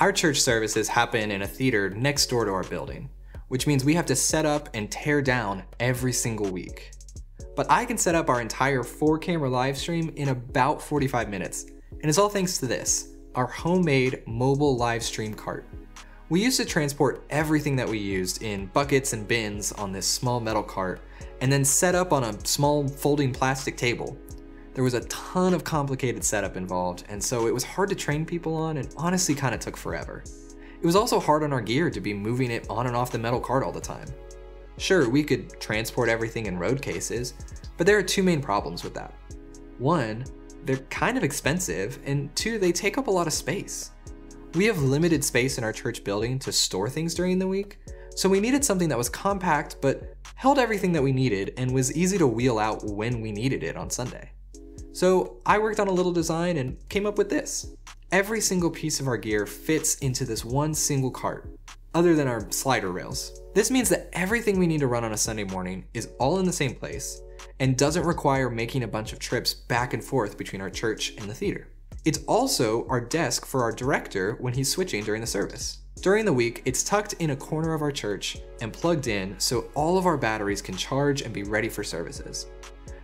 Our church services happen in a theater next door to our building, which means we have to set up and tear down every single week. But I can set up our entire four camera live stream in about 45 minutes, and it's all thanks to this, our homemade mobile live stream cart. We used to transport everything that we used in buckets and bins on this small metal cart, and then set up on a small folding plastic table. There was a ton of complicated setup involved, and so it was hard to train people on and honestly kind of took forever. It was also hard on our gear to be moving it on and off the metal cart all the time. Sure, we could transport everything in road cases, but there are two main problems with that. One, they're kind of expensive, and two, they take up a lot of space. We have limited space in our church building to store things during the week, so we needed something that was compact but held everything that we needed and was easy to wheel out when we needed it on Sunday. So I worked on a little design and came up with this. Every single piece of our gear fits into this one single cart, other than our slider rails. This means that everything we need to run on a Sunday morning is all in the same place and doesn't require making a bunch of trips back and forth between our church and the theater. It's also our desk for our director when he's switching during the service. During the week, it's tucked in a corner of our church and plugged in so all of our batteries can charge and be ready for services.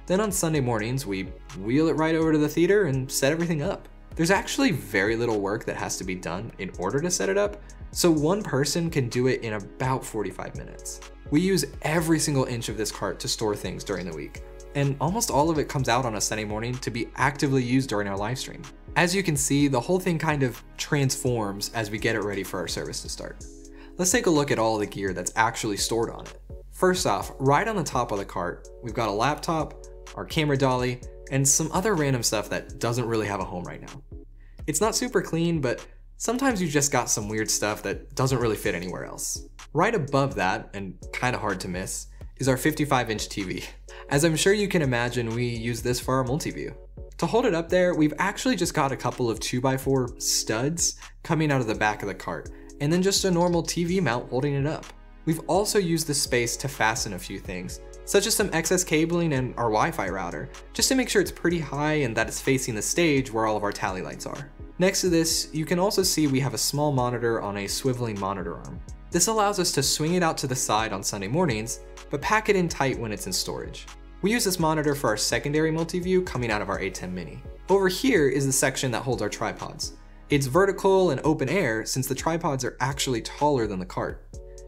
Then on Sunday mornings, we wheel it right over to the theater and set everything up. There's actually very little work that has to be done in order to set it up, so one person can do it in about 45 minutes. We use every single inch of this cart to store things during the week, and almost all of it comes out on a Sunday morning to be actively used during our live stream. As you can see, the whole thing kind of transforms as we get it ready for our service to start. Let's take a look at all the gear that's actually stored on it. First off, right on the top of the cart, we've got a laptop, our camera dolly, and some other random stuff that doesn't really have a home right now. It's not super clean, but sometimes you just got some weird stuff that doesn't really fit anywhere else. Right above that, and kinda hard to miss, is our 55 inch TV. As I'm sure you can imagine, we use this for our multi-view. To hold it up there, we've actually just got a couple of 2x4 studs coming out of the back of the cart, and then just a normal TV mount holding it up. We've also used this space to fasten a few things, such as some excess cabling and our Wi-Fi router, just to make sure it's pretty high and that it's facing the stage where all of our tally lights are. Next to this, you can also see we have a small monitor on a swiveling monitor arm. This allows us to swing it out to the side on Sunday mornings, but pack it in tight when it's in storage. We use this monitor for our secondary multi-view coming out of our ATEM Mini. Over here is the section that holds our tripods. It's vertical and open air since the tripods are actually taller than the cart.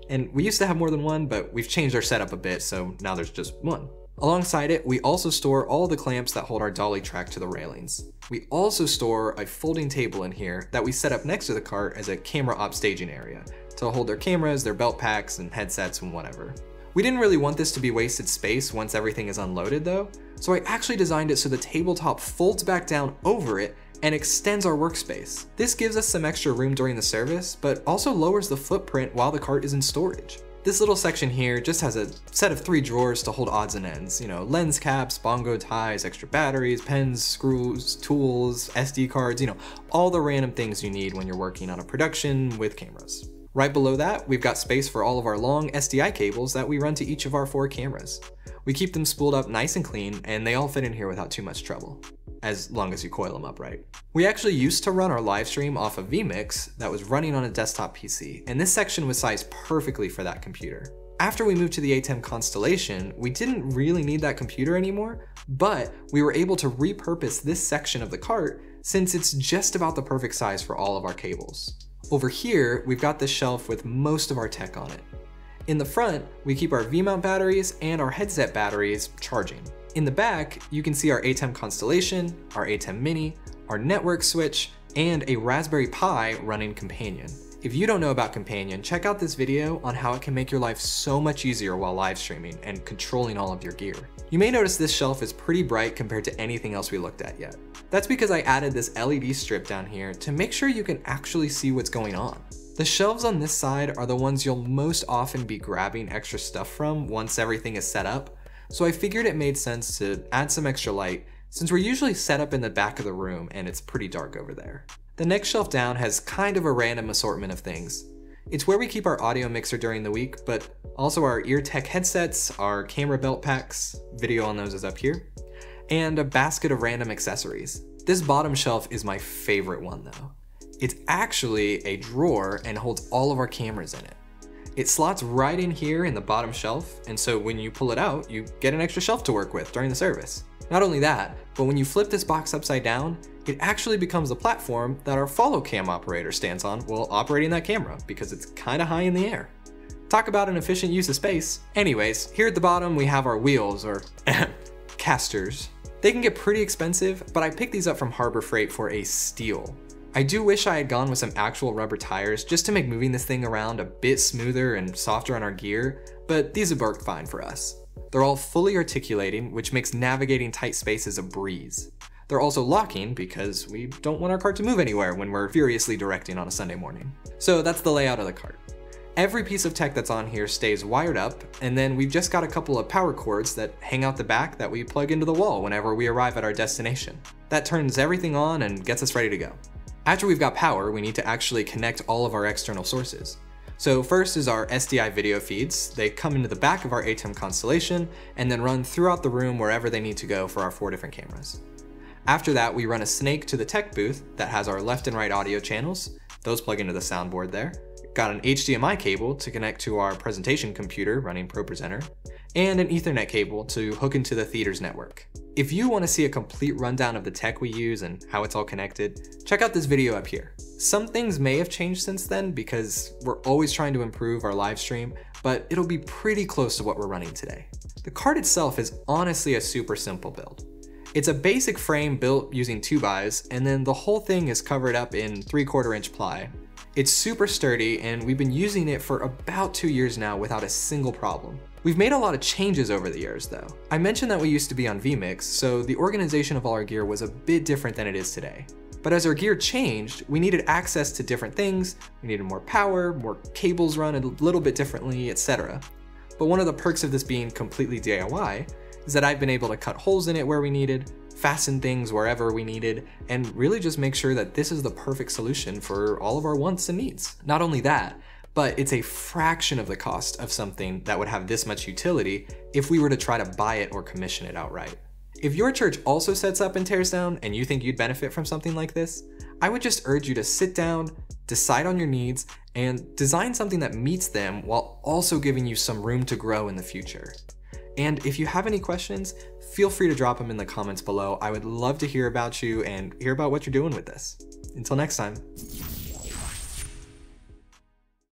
And we used to have more than one, but we've changed our setup a bit, so now there's just one. Alongside it, we also store all the clamps that hold our dolly track to the railings. We also store a folding table in here that we set up next to the cart as a camera op staging area to hold their cameras, their belt packs, and headsets and whatever. We didn't really want this to be wasted space once everything is unloaded though, so I actually designed it so the tabletop folds back down over it and extends our workspace. This gives us some extra room during the service, but also lowers the footprint while the cart is in storage. This little section here just has a set of three drawers to hold odds and ends, you know, lens caps, bongo ties, extra batteries, pens, screws, tools, SD cards, you know, all the random things you need when you're working on a production with cameras. Right below that, we've got space for all of our long SDI cables that we run to each of our four cameras. We keep them spooled up nice and clean, and they all fit in here without too much trouble as long as you coil them up right. We actually used to run our live stream off of vMix that was running on a desktop PC, and this section was sized perfectly for that computer. After we moved to the ATEM Constellation, we didn't really need that computer anymore, but we were able to repurpose this section of the cart since it's just about the perfect size for all of our cables. Over here, we've got this shelf with most of our tech on it. In the front, we keep our V-mount batteries and our headset batteries charging. In the back, you can see our ATEM Constellation, our ATEM Mini, our network switch, and a Raspberry Pi running Companion. If you don't know about Companion, check out this video on how it can make your life so much easier while live streaming and controlling all of your gear. You may notice this shelf is pretty bright compared to anything else we looked at yet. That's because I added this LED strip down here to make sure you can actually see what's going on. The shelves on this side are the ones you'll most often be grabbing extra stuff from once everything is set up, so I figured it made sense to add some extra light since we're usually set up in the back of the room and it's pretty dark over there. The next shelf down has kind of a random assortment of things. It's where we keep our audio mixer during the week, but also our Eartec headsets, our camera belt packs, video on those is up here, and a basket of random accessories. This bottom shelf is my favorite one though. It's actually a drawer and holds all of our cameras in it. It slots right in here in the bottom shelf, and so when you pull it out, you get an extra shelf to work with during the service. Not only that, but when you flip this box upside down, it actually becomes the platform that our follow cam operator stands on while operating that camera because it's kinda high in the air. Talk about an efficient use of space. Anyways, here at the bottom we have our wheels, or casters. They can get pretty expensive, but I picked these up from Harbor Freight for a steal. I do wish I had gone with some actual rubber tires just to make moving this thing around a bit smoother and softer on our gear, but these have worked fine for us. They're all fully articulating, which makes navigating tight spaces a breeze. They're also locking because we don't want our cart to move anywhere when we're furiously directing on a Sunday morning. So that's the layout of the cart. Every piece of tech that's on here stays wired up, and then we've just got a couple of power cords that hang out the back that we plug into the wall whenever we arrive at our destination. That turns everything on and gets us ready to go. After we've got power, we need to actually connect all of our external sources. So first is our SDI video feeds. They come into the back of our ATEM constellation and then run throughout the room wherever they need to go for our four different cameras. After that, we run a snake to the tech booth that has our left and right audio channels. Those plug into the soundboard there got an HDMI cable to connect to our presentation computer running ProPresenter, and an ethernet cable to hook into the theater's network. If you want to see a complete rundown of the tech we use and how it's all connected, check out this video up here. Some things may have changed since then because we're always trying to improve our live stream, but it'll be pretty close to what we're running today. The card itself is honestly a super simple build. It's a basic frame built using 2x, and then the whole thing is covered up in 3 quarter inch ply, it's super sturdy and we've been using it for about two years now without a single problem. We've made a lot of changes over the years though. I mentioned that we used to be on vMix, so the organization of all our gear was a bit different than it is today. But as our gear changed, we needed access to different things, we needed more power, more cables run a little bit differently, etc. But one of the perks of this being completely DIY is that I've been able to cut holes in it where we needed, fasten things wherever we needed, and really just make sure that this is the perfect solution for all of our wants and needs. Not only that, but it's a fraction of the cost of something that would have this much utility if we were to try to buy it or commission it outright. If your church also sets up and tears down and you think you'd benefit from something like this, I would just urge you to sit down, decide on your needs, and design something that meets them while also giving you some room to grow in the future. And if you have any questions, feel free to drop them in the comments below. I would love to hear about you and hear about what you're doing with this. Until next time.